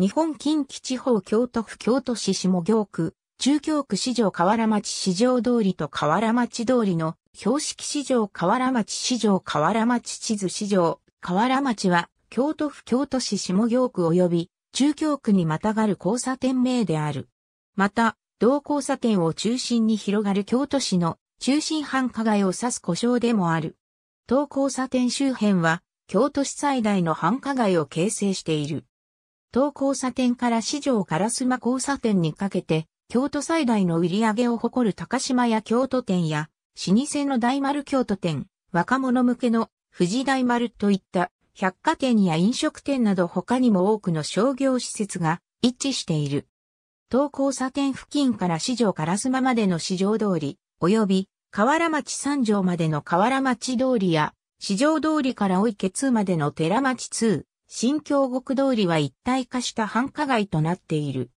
日本近畿地方京都府京都市下京区、中京区市場河原町市場通りと河原町通りの標識市場河原町市場河原町地図市場河原町は京都府京都市下京区及び中京区にまたがる交差点名である。また、同交差点を中心に広がる京都市の中心繁華街を指す故障でもある。当交差点周辺は京都市最大の繁華街を形成している。当交差点から市場烏丸交差点にかけて京都最大の売り上げを誇る高島屋京都店や、老舗の大丸京都店、若者向けの富士大丸といった百貨店や飲食店など他にも多くの商業施設が一致している。東交差点付近から市場烏丸までの市場通り、及び河原町三条までの河原町通りや、市場通りからお池通までの寺町通、新京極通りは一体化した繁華街となっている。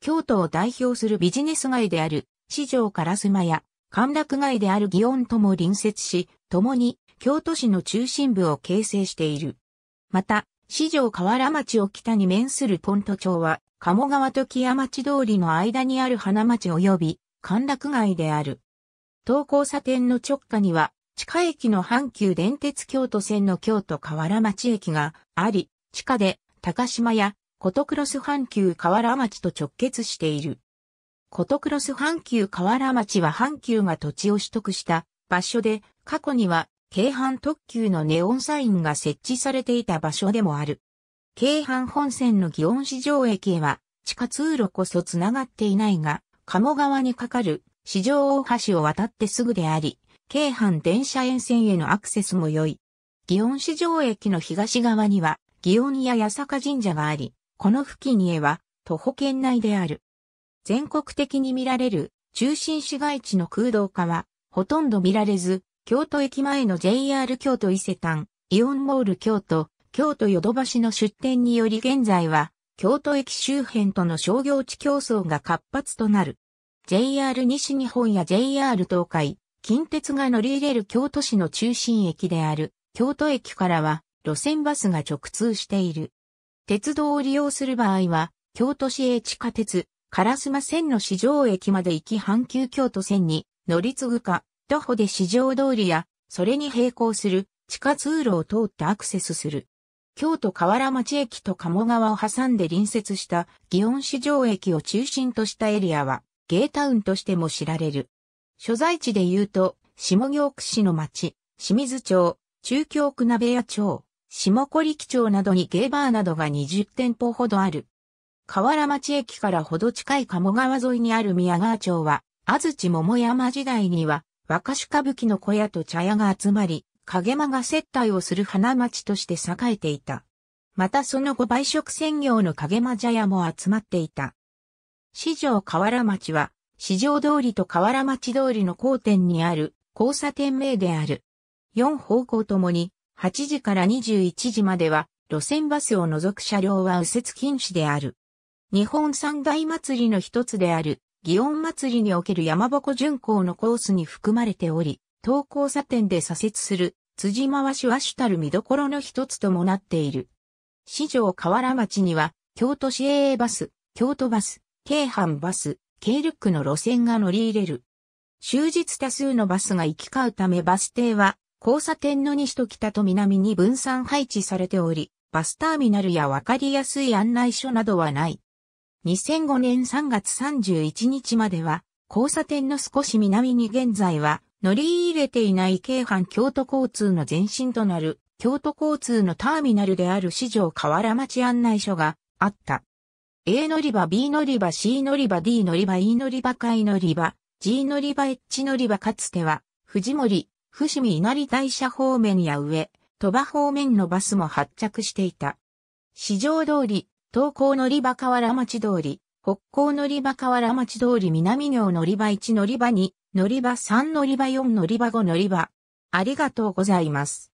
京都を代表するビジネス街である、市場烏丸や、歓楽街である祇園とも隣接し、共に京都市の中心部を形成している。また、市場河原町を北に面するポント町は、鴨川と木屋町通りの間にある花町及び、歓楽街である。東交差点の直下には、地下駅の阪急電鉄京都線の京都河原町駅があり、地下で高島やコトクロス阪急河原町と直結している。コトクロス阪急河原町は阪急が土地を取得した場所で、過去には京阪特急のネオンサインが設置されていた場所でもある。京阪本線の祇園市場駅へは地下通路こそ繋がっていないが、鴨川に架かる市場大橋を渡ってすぐであり、京阪電車沿線へのアクセスも良い。祇園市場駅の東側には、祇園や八坂神社があり、この付近へは徒歩圏内である。全国的に見られる中心市街地の空洞化はほとんど見られず、京都駅前の JR 京都伊勢丹、イオンモール京都、京都ヨドバシの出店により現在は京都駅周辺との商業地競争が活発となる。JR 西日本や JR 東海、近鉄が乗り入れる京都市の中心駅である京都駅からは路線バスが直通している。鉄道を利用する場合は、京都市営地下鉄、烏丸線の市場駅まで行き阪急京都線に乗り継ぐか、徒歩で市場通りや、それに並行する地下通路を通ってアクセスする。京都河原町駅と鴨川を挟んで隣接した祇園市場駅を中心としたエリアは、ゲータウンとしても知られる。所在地で言うと、下京区市の町、清水町、中京区鍋屋町、下堀木町などにゲーバーなどが20店舗ほどある。河原町駅からほど近い鴨川沿いにある宮川町は、安土桃山時代には、若手歌舞伎の小屋と茶屋が集まり、影間が接待をする花町として栄えていた。またその後売食専業の影間茶屋も集まっていた。市場河原町は、市場通りと河原町通りの交点にある交差点名である。四方向ともに8時から21時までは路線バスを除く車両は右折禁止である。日本三大祭りの一つである祇園祭りにおける山鉾巡行のコースに含まれており、東交差点で左折する辻回しは主たる見どころの一つともなっている。市場河原町には京都市営バス、京都バス、京阪バス、京ルックの路線が乗り入れる。終日多数のバスが行き交うためバス停は交差点の西と北と南に分散配置されており、バスターミナルやわかりやすい案内所などはない。2005年3月31日までは、交差点の少し南に現在は、乗り入れていない京阪京都交通の前身となる、京都交通のターミナルである市場河原町案内所があった。A 乗り場、B 乗り場、C 乗り場、D 乗り場、E 乗り場、海乗り場、G 乗り場、H 乗り場かつては、藤森、伏見稲荷大社方面や上、鳥羽方面のバスも発着していた。市場通り、東高乗り場河原町通り、北高乗り場河原町通り南行乗り場1乗り場2、乗り場3乗り場4乗り場5乗り場。ありがとうございます。